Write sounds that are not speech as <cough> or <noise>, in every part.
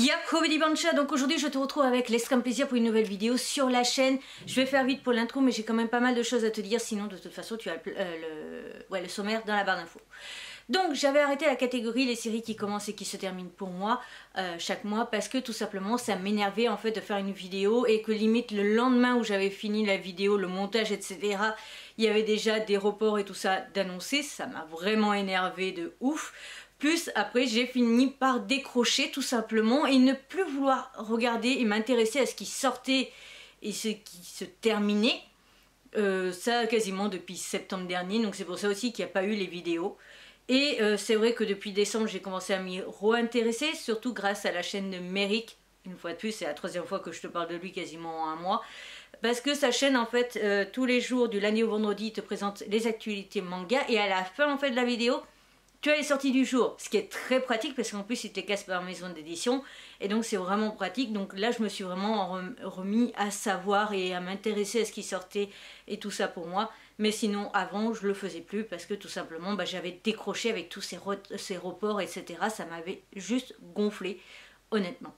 Y'a Comedy Bancha, donc aujourd'hui je te retrouve avec l'extrême plaisir pour une nouvelle vidéo sur la chaîne. Je vais faire vite pour l'intro mais j'ai quand même pas mal de choses à te dire sinon de toute façon tu as le, euh, ouais, le sommaire dans la barre d'infos. Donc j'avais arrêté la catégorie les séries qui commencent et qui se terminent pour moi euh, chaque mois parce que tout simplement ça m'énervait en fait de faire une vidéo et que limite le lendemain où j'avais fini la vidéo, le montage etc il y avait déjà des reports et tout ça d'annoncer, ça m'a vraiment énervé de ouf. Plus après j'ai fini par décrocher tout simplement et ne plus vouloir regarder et m'intéresser à ce qui sortait et ce qui se terminait. Euh, ça quasiment depuis septembre dernier donc c'est pour ça aussi qu'il n'y a pas eu les vidéos. Et euh, c'est vrai que depuis décembre j'ai commencé à m'y re-intéresser, surtout grâce à la chaîne de Merrick. Une fois de plus, c'est la troisième fois que je te parle de lui quasiment en un mois. Parce que sa chaîne en fait euh, tous les jours du lundi au vendredi te présente les actualités manga et à la fin en fait de la vidéo tu as les sorties du jour, ce qui est très pratique parce qu'en plus il te casse par maison d'édition et donc c'est vraiment pratique. Donc là je me suis vraiment remis à savoir et à m'intéresser à ce qui sortait et tout ça pour moi. Mais sinon avant je le faisais plus parce que tout simplement bah, j'avais décroché avec tous ces, ces reports etc. Ça m'avait juste gonflé honnêtement.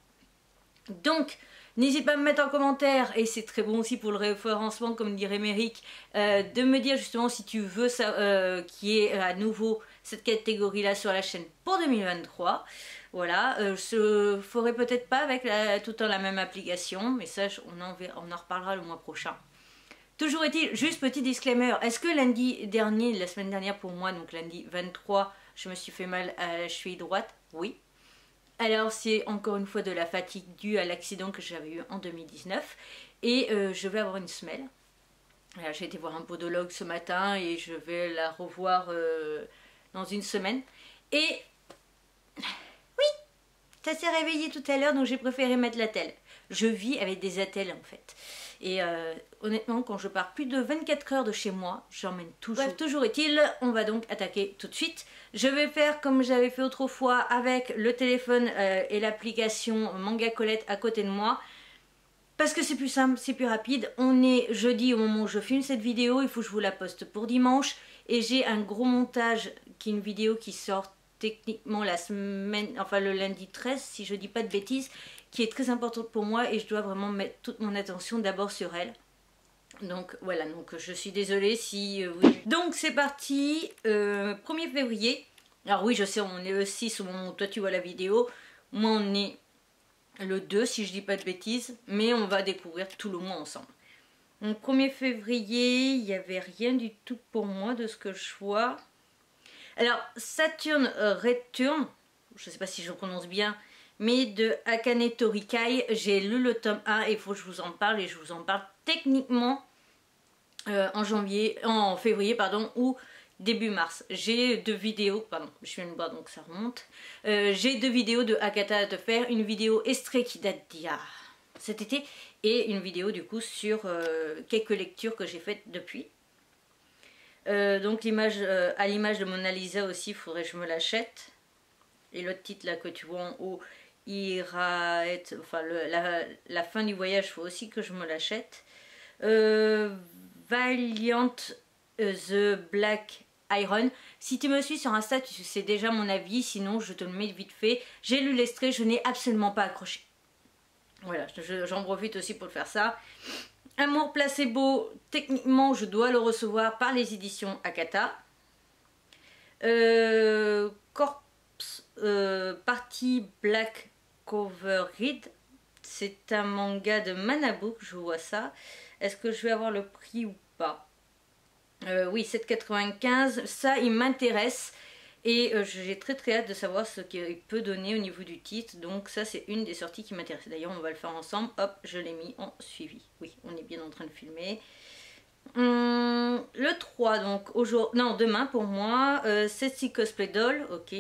Donc N'hésite pas à me mettre en commentaire, et c'est très bon aussi pour le référencement, comme dirait Méric, euh, de me dire justement si tu veux ça, euh, qui est à nouveau cette catégorie-là sur la chaîne pour 2023. Voilà, euh, je ferai peut-être pas avec tout le temps la même application, mais ça on en, on en reparlera le mois prochain. Toujours est-il, juste petit disclaimer, est-ce que lundi dernier, la semaine dernière pour moi, donc lundi 23, je me suis fait mal à la cheville droite? Oui, alors c'est encore une fois de la fatigue due à l'accident que j'avais eu en 2019 et euh, je vais avoir une semelle. J'ai été voir un podologue ce matin et je vais la revoir euh, dans une semaine. Et oui, ça s'est réveillé tout à l'heure donc j'ai préféré mettre la telle. Je vis avec des attelles en fait. Et euh, honnêtement, quand je pars plus de 24 heures de chez moi, j'emmène toujours. Bref, toujours est-il, on va donc attaquer tout de suite. Je vais faire comme j'avais fait autrefois avec le téléphone euh, et l'application Manga Colette à côté de moi. Parce que c'est plus simple, c'est plus rapide. On est jeudi au moment où je filme cette vidéo, il faut que je vous la poste pour dimanche. Et j'ai un gros montage qui est une vidéo qui sort techniquement la semaine, enfin le lundi 13 si je dis pas de bêtises, qui est très importante pour moi et je dois vraiment mettre toute mon attention d'abord sur elle. Donc voilà, donc je suis désolée si... Euh, donc c'est parti, 1er euh, février. Alors oui, je sais, on est le 6 au moment où toi tu vois la vidéo. Moi on est le 2 si je dis pas de bêtises. Mais on va découvrir tout le mois ensemble. Donc 1er février, il n'y avait rien du tout pour moi de ce que je vois. Alors Saturn euh, Return, je ne sais pas si je prononce bien, mais de Akane Torikai, j'ai lu le tome 1 et il faut que je vous en parle et je vous en parle techniquement euh, en janvier, en février pardon, ou début mars. J'ai deux vidéos, pardon, je viens de boire donc ça remonte. Euh, j'ai deux vidéos de Akata à te faire, une vidéo extrait qui date d'il y a cet été et une vidéo du coup sur quelques lectures que j'ai faites depuis. Euh, donc l'image euh, à l'image de Mona Lisa aussi, faudrait que je me l'achète. Et l'autre titre là que tu vois en haut, ira être, enfin la, fin du voyage, faut aussi que je me l'achète. Euh, Valiant The Black Iron. Si tu me suis sur Insta, tu sais déjà mon avis, sinon je te le mets vite fait. J'ai lu l'extrait, je n'ai absolument pas accroché. Voilà, j'en profite aussi pour faire ça. Amour placebo, techniquement je dois le recevoir par les éditions Akata. Euh, Corpse euh, Party Black Cover Read. C'est un manga de Manabook, je vois ça. Est-ce que je vais avoir le prix ou pas? Oui, 7,95. Ça, il m'intéresse. Et euh, j'ai très très hâte de savoir ce qu'il peut donner au niveau du titre. Donc ça c'est une des sorties qui m'intéresse. D'ailleurs on va le faire ensemble. Hop, je l'ai mis en suivi. Oui, on est bien en train de filmer. Hum, le 3 donc aujourd'hui, non demain pour moi, euh, c'est Cosplay Doll, ok.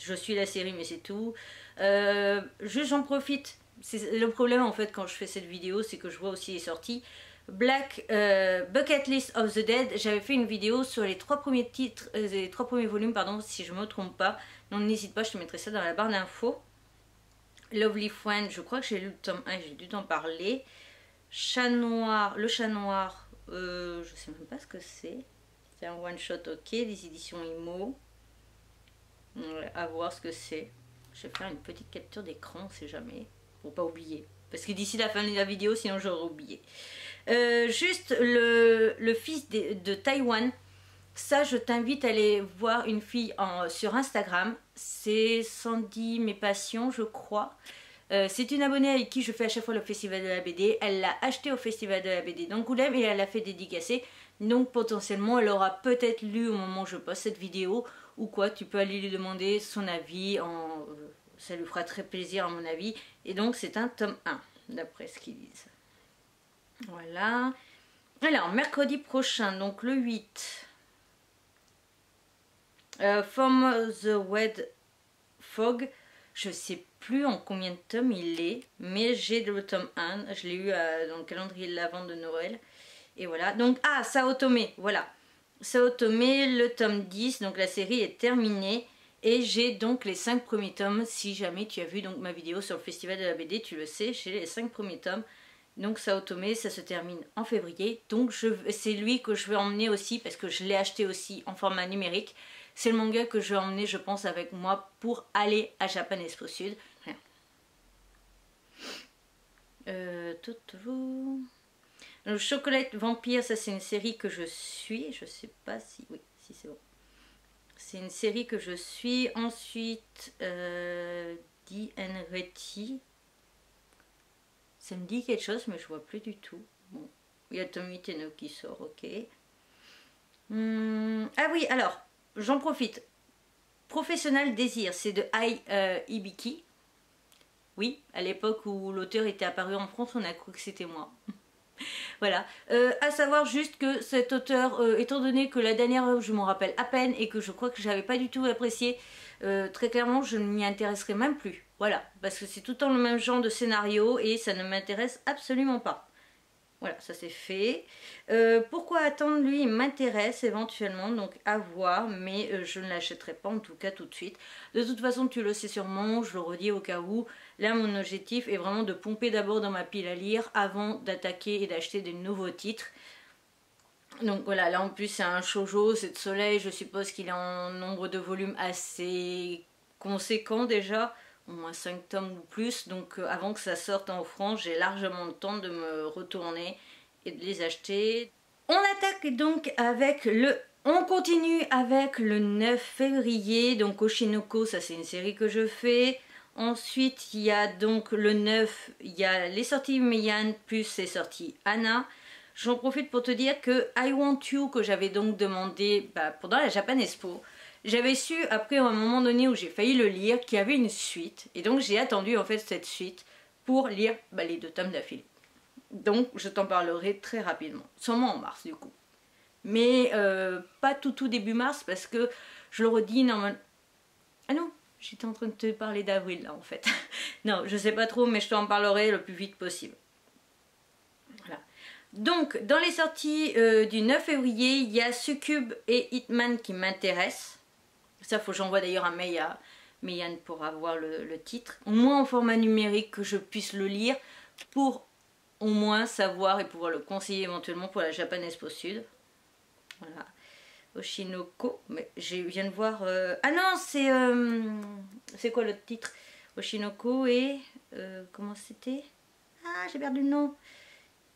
Je suis la série mais c'est tout. Euh, j'en profite. Le problème en fait quand je fais cette vidéo, c'est que je vois aussi les sorties. Black euh, Bucket List of the Dead, j'avais fait une vidéo sur les trois premiers titres, euh, les trois premiers volumes, pardon, si je me trompe pas. Donc n'hésite pas, je te mettrai ça dans la barre d'infos. Lovely Friend, je crois que j'ai lu le tome 1, j'ai dû t'en parler. Chat noir, le chat noir, euh, je sais même pas ce que c'est. C'est un one shot, ok, des éditions IMO. Va voir ce que c'est. je vais faire une petite capture d'écran, on sait jamais, pour pas oublier. Parce que d'ici la fin de la vidéo, sinon j'aurais oublié. Euh, juste le, fils de, Taïwan, ça je t'invite à aller voir une fille sur Instagram. C'est Sandy Mes Passions, je crois. Euh, c'est une abonnée avec qui je fais à chaque fois le festival de la BD. Elle l'a acheté au festival de la BD d'Angoulême et elle l'a fait dédicacer. Donc potentiellement elle aura peut-être lu au moment où je poste cette vidéo ou quoi. Tu peux aller lui demander son avis. En... Ça lui fera très plaisir à mon avis. Et donc c'est un tome 1 d'après ce qu'ils disent. Voilà. Alors mercredi prochain, donc le 8. Euh, From the Wed Fog. Je sais plus en combien de tomes il est, mais j'ai le tome 1, je l'ai eu euh, dans le calendrier de la vente de Noël. Et voilà, donc, ah, Sao Tome, voilà. Sao Tome, le tome 10, donc la série est terminée. Et j'ai donc les 5 premiers tomes, si jamais tu as vu donc ma vidéo sur le festival de la BD, tu le sais, j'ai les 5 premiers tomes. Donc Sao Tome, ça se termine en février. Donc c'est lui que je vais emmener aussi, parce que je l'ai acheté aussi en format numérique. C'est le manga que je vais emmener, je pense, avec moi pour aller à Japan Expo Sud. Euh, tout Chocolate Vampire, ça c'est une série que je suis. Je sais pas si. Oui, si c'est bon. C'est une série que je suis. Ensuite, euh, Reti. Ça me dit quelque chose, mais je vois plus du tout. Il y a Tommy Teno qui sort, ok. Hmm, ah oui, alors, j'en profite. Professionnel Désir, c'est de Ai euh, Ibiki. Oui, à l'époque où l'auteur était apparu en France, on a cru que c'était moi. Voilà. Euh, à savoir juste que cet auteur, euh, étant donné que la dernière je m'en rappelle à peine et que je crois que j'avais pas du tout apprécié, très clairement je ne m'y intéresserai même plus. Voilà, parce que c'est tout le temps le même genre de scénario et ça ne m'intéresse absolument pas. Voilà, ça c'est fait. Euh, pourquoi attendre Lui, il m'intéresse éventuellement, donc à voir, mais euh, je ne l'achèterai pas en tout cas tout de suite. De toute façon, tu le sais sûrement, je le redis au cas où. Là, mon objectif est vraiment de pomper d'abord dans ma pile à lire avant d'attaquer et d'acheter des nouveaux titres. Donc voilà, là en plus c'est un shoujo, c'est de soleil, je suppose qu'il est en nombre de volumes assez conséquent déjà au moins 5 tomes ou plus. Donc euh, avant que ça sorte en France, j'ai largement le temps de me retourner et de les acheter. On attaque donc avec le... On continue avec le 9 février, donc Oshinoko, ça c'est une série que je fais. Ensuite, il y a donc le 9, il y a les sorties Meian plus les sorties Anna. J'en profite pour te dire que I Want You, que j'avais donc demandé bah, pendant la Japan Expo, j'avais su, après un moment donné où j'ai failli le lire, qu'il y avait une suite. Et donc j'ai attendu en fait cette suite pour lire bah, les deux tomes d'affilée. Donc je t'en parlerai très rapidement. Sûrement en mars du coup. Mais euh, pas tout tout début mars parce que je le redis normalement... Ah non, j'étais en train de te parler d'avril là en fait. <laughs> non, je sais pas trop mais je t'en parlerai le plus vite possible. Voilà. Donc, dans les sorties euh, du 9 février, il y a Succube et Hitman qui m'intéressent. Ça, faut que j'envoie d'ailleurs un mail à Meyane pour avoir le, titre. Au moins en format numérique, que je puisse le lire pour au moins savoir et pouvoir le conseiller éventuellement pour la Japan Expo Sud. Voilà. Oshinoko, mais je viens de voir... Euh, ah non, c'est... Euh, c'est quoi le titre? Oshinoko et... Euh, comment c'était? Ah, j'ai perdu le nom.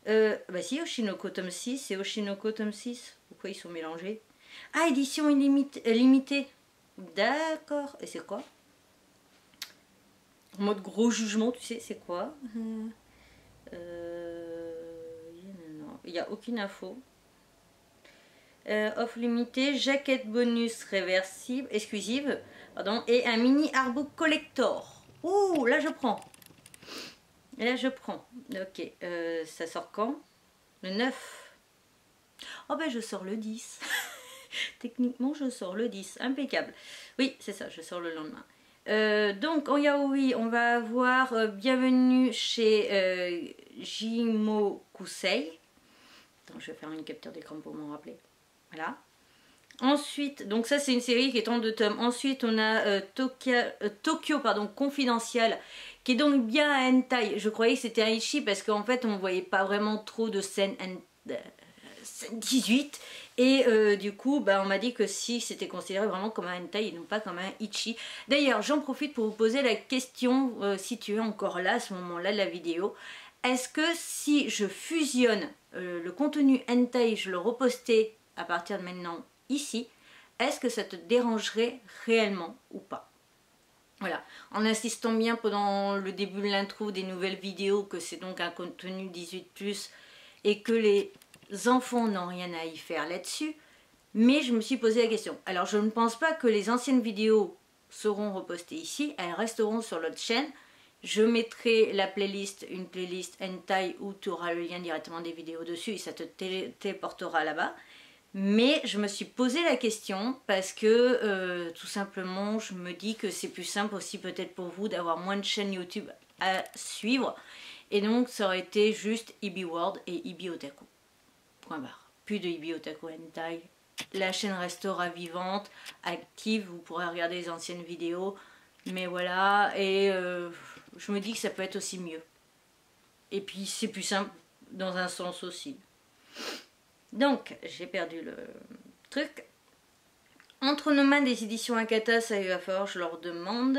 bah si, Oshinoko tome 6 et Oshinoko tome 6. Pourquoi ils sont mélangés? Ah, édition limitée. D'accord. Et c'est quoi? En mode gros jugement, tu sais, c'est quoi? Il n'y a aucune info. Euh, off limité, jaquette bonus réversible, exclusive, pardon, et un mini artbook collector. Ouh, là je prends. là je prends. Ok, euh, ça sort quand? Le 9. Oh ben je sors le 10. <laughs> Techniquement, je sors le 10. Impeccable. Oui, c'est ça, je sors le lendemain. Euh, donc en yaoi, on va avoir euh, Bienvenue chez euh, Jimokusei. Attends, je vais faire une capture d'écran pour m'en rappeler. Ensuite, donc ça c'est une série qui est en deux tomes. Ensuite, on a euh, Tokyo, pardon, Confidential, qui est donc bien à hentai. Je croyais que c'était un ichi parce qu'en fait, on voyait pas vraiment trop de scènes 18 Et euh, du coup, bah, on m'a dit que si c'était considéré vraiment comme un hentai et non pas comme un ichi. D'ailleurs, j'en profite pour vous poser la question, euh, si tu es encore là à ce moment-là de la vidéo. Est-ce que si je fusionne euh, le contenu hentai, je le repostais à partir de maintenant ici, est-ce que ça te dérangerait réellement ou pas? Voilà, en insistant bien pendant le début de l'intro des nouvelles vidéos que c'est donc un contenu 18+, et que les enfants n'ont rien à y faire là-dessus, mais je me suis posé la question. Alors je ne pense pas que les anciennes vidéos seront repostées ici, elles resteront sur l'autre chaîne. Je mettrai la playlist, une playlist hentai où tu auras le lien directement des vidéos dessus et ça te téléportera là-bas. Mais je me suis posé la question parce que euh, tout simplement je me dis que c'est plus simple aussi peut-être pour vous d'avoir moins de chaînes YouTube à suivre. Et donc ça aurait été juste Ibi World et Ibi Otaku. Point barre. Plus de Ibi Otaku Hentai. La chaîne restera vivante, active, vous pourrez regarder les anciennes vidéos. Mais voilà, et euh, je me dis que ça peut être aussi mieux. Et puis c'est plus simple dans un sens aussi. Donc, j'ai perdu le truc. Entre nos mains des éditions Akata, ça va falloir je leur demande.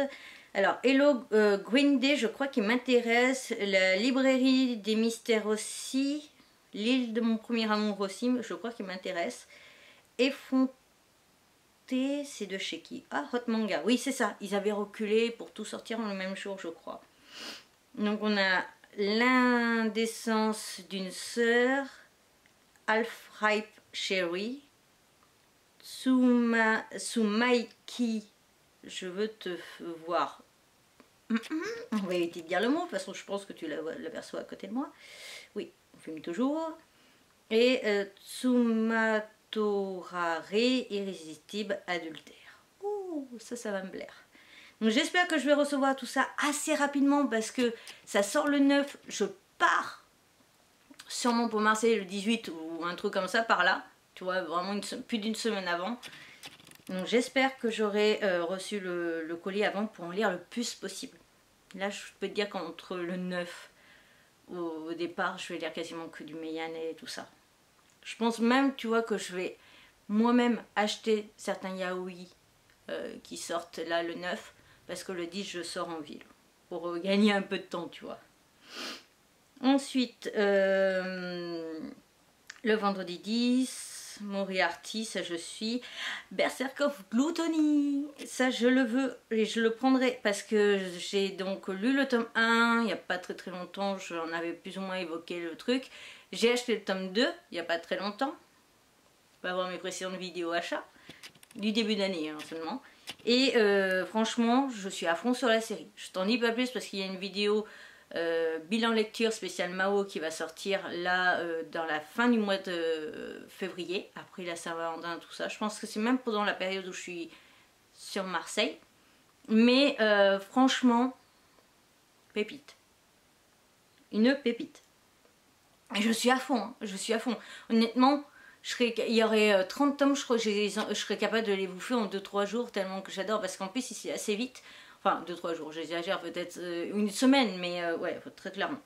Alors, Hello euh, Green Day, je crois qu'il m'intéresse. La librairie des mystères aussi. L'île de mon premier amour aussi, je crois qu'il m'intéresse. Effronté, c'est de chez qui? Ah, Hot Manga. Oui, c'est ça. Ils avaient reculé pour tout sortir en le même jour, je crois. Donc, on a l'indécence d'une sœur. Alfripe Sherry, Sumaiki, je veux te voir. On va éviter de dire le mot, de toute façon je pense que tu l'aperçois à côté de moi. Oui, on filme toujours. Et euh, Tsumatorare, irrésistible adultère. Ouh, ça, ça va me plaire. Donc j'espère que je vais recevoir tout ça assez rapidement parce que ça sort le 9, je pars sûrement pour Marseille le 18 ou un truc comme ça par là, tu vois, vraiment plus d'une semaine avant. Donc j'espère que j'aurai euh, reçu le, colis avant pour en lire le plus possible. Là je peux te dire qu'entre le 9 au, départ, je vais lire quasiment que du Meyane et tout ça. Je pense même, tu vois, que je vais moi-même acheter certains yaoi euh, qui sortent là le 9 parce que le 10 je sors en ville pour gagner un peu de temps, tu vois. Ensuite, euh, le vendredi 10, Moriarty, ça je suis. Berserk of Gluttony, ça je le veux et je le prendrai parce que j'ai donc lu le tome 1 il n'y a pas très très longtemps, j'en avais plus ou moins évoqué le truc. J'ai acheté le tome 2 il n'y a pas très longtemps. Je voir mes précédentes vidéos achat du début d'année hein, seulement. Et euh, franchement, je suis à fond sur la série. Je t'en dis pas plus parce qu'il y a une vidéo euh, bilan lecture spécial Mao qui va sortir là euh, dans la fin du mois de février, après la Saint-Valentin, tout ça. Je pense que c'est même pendant la période où je suis sur Marseille. Mais euh, franchement, pépite. Une pépite. Je suis à fond, hein. je suis à fond. Honnêtement, je serais, il y aurait 30 tomes, je je serais capable de les bouffer en 2-3 jours tellement que j'adore parce qu'en plus ici assez vite. Enfin, 2-3 jours, j'exagère peut-être euh, une semaine, mais euh, ouais, très clairement.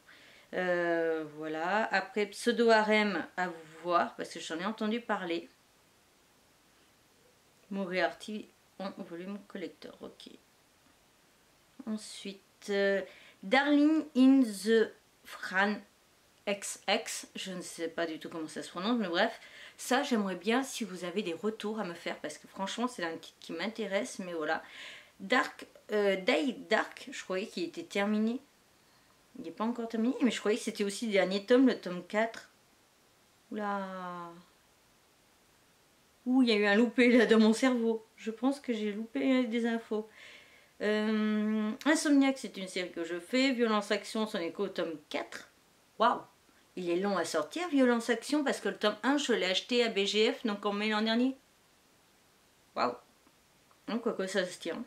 Euh, voilà. Après, Pseudo Harem à vous voir, parce que j'en ai entendu parler. Moriarty en volume collector, ok. Ensuite, Darling in the Fran XX, je ne sais pas du tout comment ça se prononce, mais bref, ça j'aimerais bien si vous avez des retours à me faire, parce que franchement c'est un titre qui m'intéresse, mais voilà. Dark, euh, Day Dark, je croyais qu'il était terminé. Il n'est pas encore terminé, mais je croyais que c'était aussi le dernier tome, le tome 4. Oula. Ouh, il y a eu un loupé là dans mon cerveau. Je pense que j'ai loupé des infos. Euh, Insomniac, c'est une série que je fais. Violence Action, son écho tome 4. Waouh Il est long à sortir, Violence Action, parce que le tome 1, je l'ai acheté à BGF, donc en mai l'an dernier. Waouh Donc, quoi que ça se tient.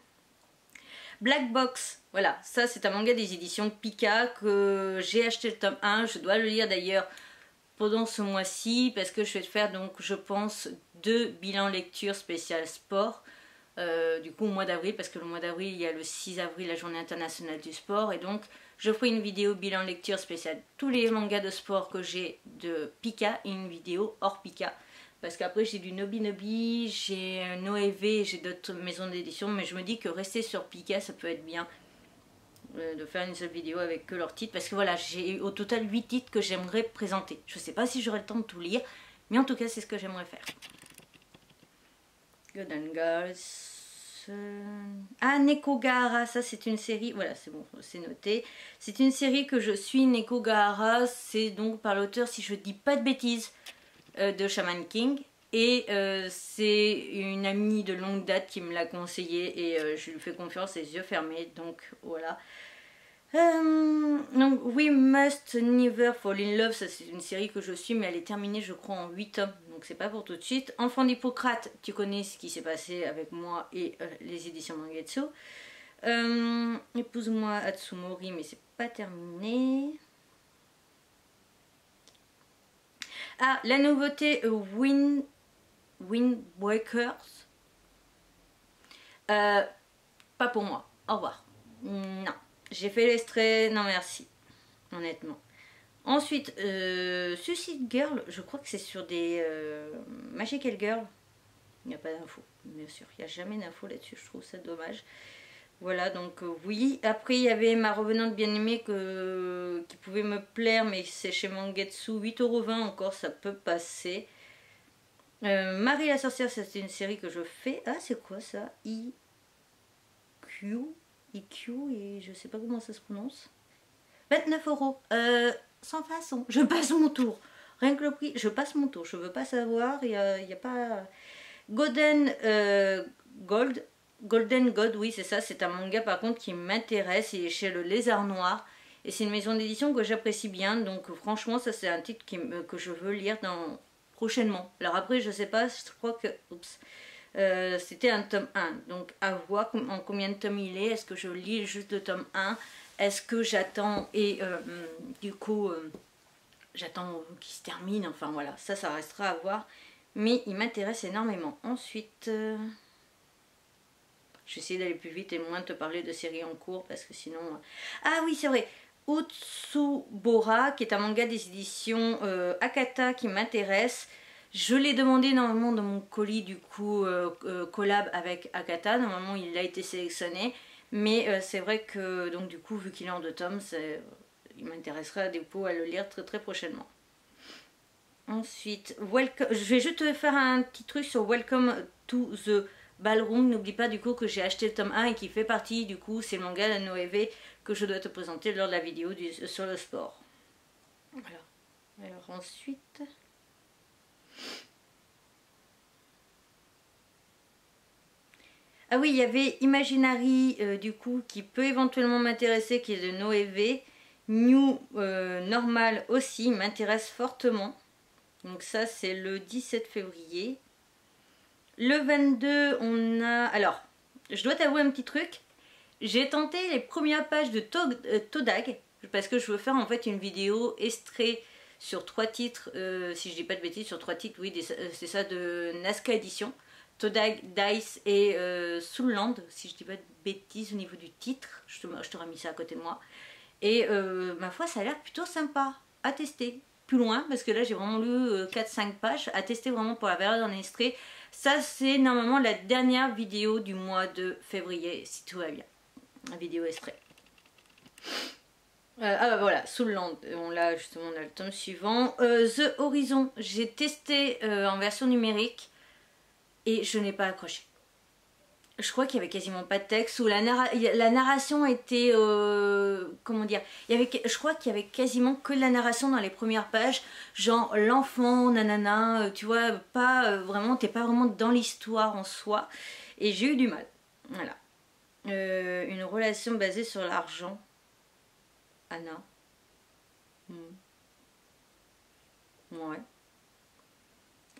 Black Box, voilà, ça c'est un manga des éditions Pika que j'ai acheté le tome 1, je dois le lire d'ailleurs pendant ce mois-ci parce que je vais faire donc je pense deux bilans lecture spécial sport. Euh, du coup au mois d'avril parce que le mois d'avril il y a le 6 avril la journée internationale du sport. Et donc je ferai une vidéo bilan lecture spécial tous les mangas de sport que j'ai de Pika et une vidéo hors Pika Parce qu'après j'ai du Nobi Nobi, j'ai Noévé, j'ai d'autres maisons d'édition, mais je me dis que rester sur Pika ça peut être bien euh, de faire une seule vidéo avec que leurs titres. Parce que voilà j'ai au total 8 titres que j'aimerais présenter. Je sais pas si j'aurai le temps de tout lire mais en tout cas c'est ce que j'aimerais faire. Golden Girls euh, ah Nekogahara ça c'est une série voilà c'est bon c'est noté. C'est une série que je suis Nekogahara c'est donc par l'auteur si je dis pas de bêtises euh, de Shaman King et c'est une amie de longue date qui me l'a conseillé et je lui fais confiance les yeux fermés donc voilà euh, donc We Must Never Fall in Love, ça c'est une série que je suis mais elle est terminée je crois en 8 tomes donc c'est pas pour tout de suite. Enfant d'Hippocrate, tu connais ce qui s'est passé avec moi et euh, les éditions Mangetsu. Euh, Épouse-moi Atsumori mais c'est pas terminé. Ah, la nouveauté Wind, Windbreakers. pas pour moi. Au revoir. Non. J'ai fait l'extrait, non merci, honnêtement. Ensuite, euh, Suicide Girl, je crois que c'est sur des euh, Magical Girl. Il n'y a pas d'infos, bien sûr. Il n'y a jamais d'infos là-dessus, je trouve ça dommage. Voilà, donc euh, oui. Après, il y avait ma revenante bien-aimée qui pouvait me plaire, mais c'est chez Mangetsu. 8,20€ encore, ça peut passer. Marie la sorcière, c'est une série que je fais. Ah, c'est quoi ça? I Q EQ et je sais pas comment ça se prononce. 29 euros. Euh, sans façon. Je passe mon tour. Rien que le prix, je passe mon tour. Je veux pas savoir. Il n'y a, pas. Golden euh, Gold. Golden God, oui, c'est ça. C'est un manga par contre qui m'intéresse. Il est chez le Lézard Noir. Et c'est une maison d'édition que j'apprécie bien. Donc franchement, ça c'est un titre que je veux lire prochainement. Alors après, je sais pas, je crois que. Euh, c'était un tome 1. Donc à voir en combien de tomes il est. Est-ce que je lis juste le tome 1 Est-ce que j'attends et euh, du coup euh, j'attends qu'il se termine Enfin voilà, ça ça restera à voir. Mais il m'intéresse énormément. Ensuite, je vais essayer d'aller plus vite et moins te parler de séries en cours parce que sinon... Ah oui c'est vrai Utsubora qui est un manga des éditions Akata qui m'intéresse. Je l'ai demandé normalement dans mon colis du coup euh, euh, collab avec Akata. Normalement il a été sélectionné. Mais euh, c'est vrai que donc du coup vu qu'il est en deux tomes, il m'intéresserait du coup à le lire très très prochainement. Ensuite, je vais juste te faire un petit truc sur Welcome to the Ballroom. N'oublie pas du coup que j'ai acheté le tome 1 et qui fait partie du coup, c'est le manga de Noévé que je dois te présenter lors de la vidéo sur le sport. Alors ensuite... Ah oui, il y avait Imaginary, euh, du coup, qui peut éventuellement m'intéresser, qui est de Noévé. New euh, Normal aussi m'intéresse fortement. Donc ça, c'est le 17 février. Le 22, on a... Alors, je dois t'avouer un petit truc. J'ai tenté les premières pages de euh, Todag, parce que je veux faire en fait une vidéo estrée sur trois titres, si je dis pas de bêtises, sur trois titres, oui, c'est ça, de Nazca Edition. Todag, Dice et euh, Soulland, si je dis pas de bêtises au niveau du titre, je je mis ça à côté de moi. Et euh, ma foi, ça a l'air plutôt sympa à tester. Plus loin, parce que là j'ai vraiment lu 4-5 euh, pages, à tester vraiment pour la période enregistrée. Ça c'est normalement la dernière vidéo du mois de février, si tout va bien. La vidéo extrait. Euh, ah bah voilà, Soulland, on l'a justement, on a le tome suivant. The Horizon, j'ai testé en version numérique et je n'ai pas accroché. Je crois qu'il y avait quasiment pas de texte ou la, la narration était euh, comment dire il y avait je crois qu'il y avait quasiment que de la narration dans les premières pages genre l'enfant nanana euh, tu vois pas euh, vraiment t'es pas vraiment dans l'histoire en soi et j'ai eu du mal. Voilà. Une relation basée sur l'argent. Anna. Hmm. ouais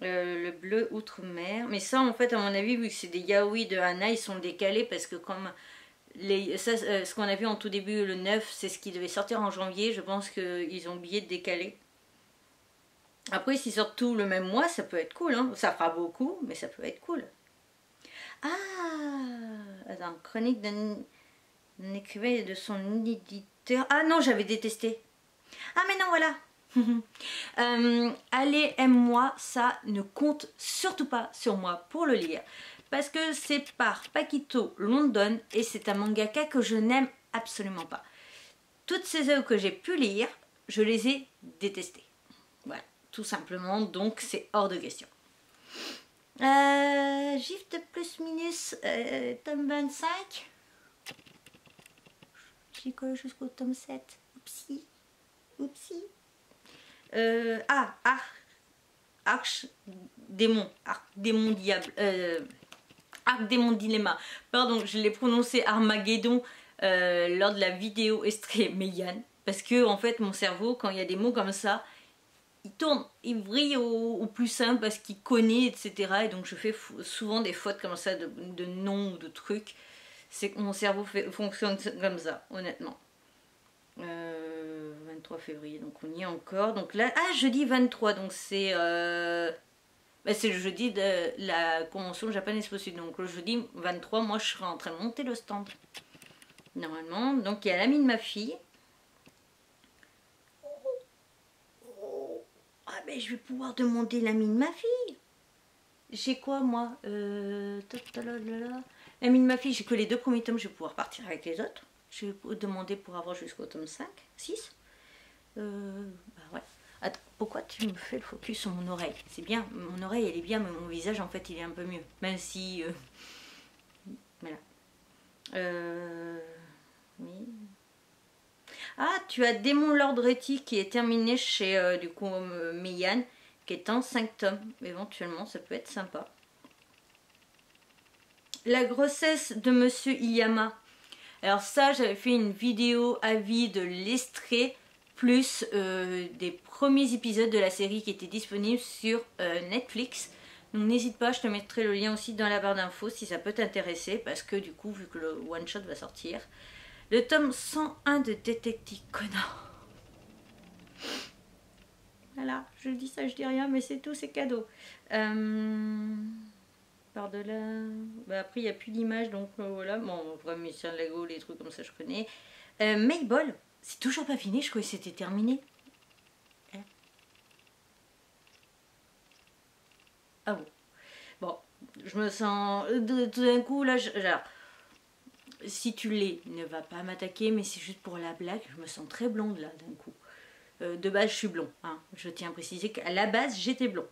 euh, le bleu outre-mer. Mais ça, en fait, à mon avis, vu que c'est des yaoi de Hana, ils sont décalés parce que comme les, ça, euh, ce qu'on a vu en tout début, le 9, c'est ce qui devait sortir en janvier. Je pense qu'ils ont oublié de décaler. Après, s'ils sortent tout le même mois, ça peut être cool. Hein. Ça fera beaucoup, mais ça peut être cool. Ah Attends, chronique d'un écrivain et de son éditeur. Ah non, j'avais détesté. Ah mais non, voilà <laughs> Euh, allez, aime-moi, ça ne compte surtout pas sur moi pour le lire. Parce que c'est par Paquito London et c'est un mangaka que je n'aime absolument pas. Toutes ces œuvres que j'ai pu lire, je les ai détestées. Voilà, tout simplement, donc c'est hors de question. Euh, plus minus, euh, tome 25. J'ai collé jusqu'au tome 7. Oupsie. Oupsie. Euh, ah, Arche démon, Arc démon diable, euh, démon dilemma. Pardon, je l'ai prononcé Armageddon euh, lors de la vidéo Estrée Meian. Parce que en fait mon cerveau, quand il y a des mots comme ça, il tourne, il vrille au, plus simple parce qu'il connaît, etc. Et donc je fais souvent des fautes comme ça de noms ou de trucs. C'est que mon cerveau fonctionne comme ça, honnêtement. 23 euh, février, donc on y est encore. Donc là, ah, jeudi 23, donc c'est euh, bah, c'est le jeudi de la convention japonaise possible. Donc le jeudi 23, moi je serai en train de monter le stand. Normalement, donc il y a l'ami de ma fille. Ah ben je vais pouvoir demander l'ami de ma fille. J'ai quoi moi? Euh, L'ami de ma fille, j'ai que les deux premiers tomes, je vais pouvoir partir avec les autres. Je vais demander pour avoir jusqu'au tome 5, 6. Euh, bah ouais. Attends, pourquoi tu me fais le focus sur mon oreille? C'est bien, mon oreille elle est bien, mais mon visage en fait il est un peu mieux. Même si... Euh, voilà. Euh, oui. Ah, tu as Démon Lord Reti qui est terminé chez du coup Miyan, qui est en 5 tomes. Éventuellement, ça peut être sympa. La grossesse de Monsieur Iyama alors ça, j'avais fait une vidéo avis de l'estrée plus euh, des premiers épisodes de la série qui étaient disponibles sur euh, Netflix. Donc n'hésite pas, je te mettrai le lien aussi dans la barre d'infos si ça peut t'intéresser parce que du coup, vu que le one shot va sortir, le tome 101 de Detective Conan. Voilà, je dis ça, je dis rien, mais c'est tout, c'est cadeau. Euh par-delà. Bah, après, il n'y a plus d'image, donc euh, voilà. Bon, vrai, Mission Lego, les trucs comme ça, je connais. Euh, c'est toujours pas fini, je croyais que c'était terminé. Hein ah bon. Bon, je me sens. Euh, tout d'un coup, là, genre. Si tu l'es, ne va pas m'attaquer, mais c'est juste pour la blague. Je me sens très blonde là, d'un coup. Euh, de base, je suis blond. Hein. Je tiens à préciser qu'à la base, j'étais blond.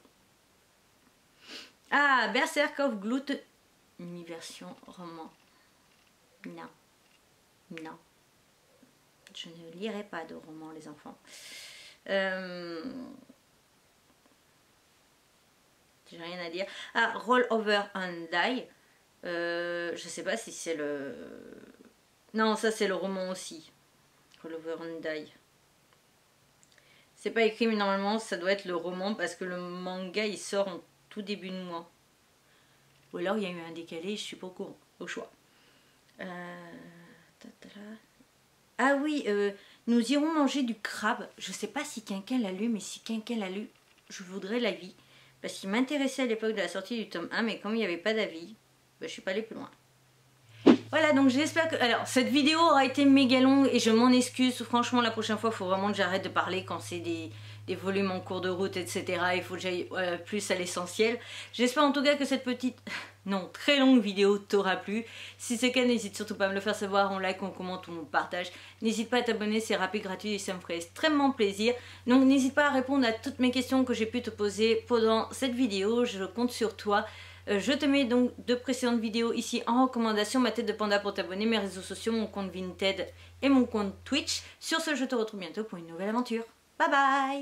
Ah, Berserk of Glut. Une version roman. Non. Non. Je ne lirai pas de roman, les enfants. Euh... J'ai rien à dire. Ah, Roll Over and Die. Euh, je sais pas si c'est le. Non, ça c'est le roman aussi. Roll Over and Die. C'est pas écrit, mais normalement ça doit être le roman parce que le manga il sort en tout début de mois. Ou alors il y a eu un décalé, je suis pas au courant, au choix. Euh, ah oui, euh, nous irons manger du crabe. Je sais pas si quelqu'un l'a lu, mais si quelqu'un l'a lu, je voudrais l'avis. Parce qu'il m'intéressait à l'époque de la sortie du tome 1, mais comme il n'y avait pas d'avis, ben, je suis pas allée plus loin. Voilà, donc j'espère que... Alors, cette vidéo aura été méga longue et je m'en excuse. Franchement, la prochaine fois, il faut vraiment que j'arrête de parler quand c'est des, volumes en cours de route, etc. Il faut que j'aille euh, plus à l'essentiel. J'espère en tout cas que cette petite, <laughs> non, très longue vidéo t'aura plu. Si c'est le cas, n'hésite surtout pas à me le faire savoir, on like, on commente, on partage. N'hésite pas à t'abonner, c'est rapide, gratuit et ça me ferait extrêmement plaisir. Donc n'hésite pas à répondre à toutes mes questions que j'ai pu te poser pendant cette vidéo. Je compte sur toi. Euh, je te mets donc deux précédentes vidéos ici en recommandation, ma tête de panda pour t'abonner, mes réseaux sociaux, mon compte Vinted et mon compte Twitch. Sur ce, je te retrouve bientôt pour une nouvelle aventure. Bye bye